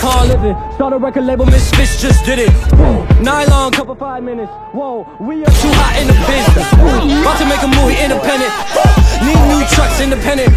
can't live it. Start a record label, Misfits just did it. Whoa. Nylon, couple five minutes. Whoa, we are too hot in the business. About to make a movie independent. Need new trucks, independent.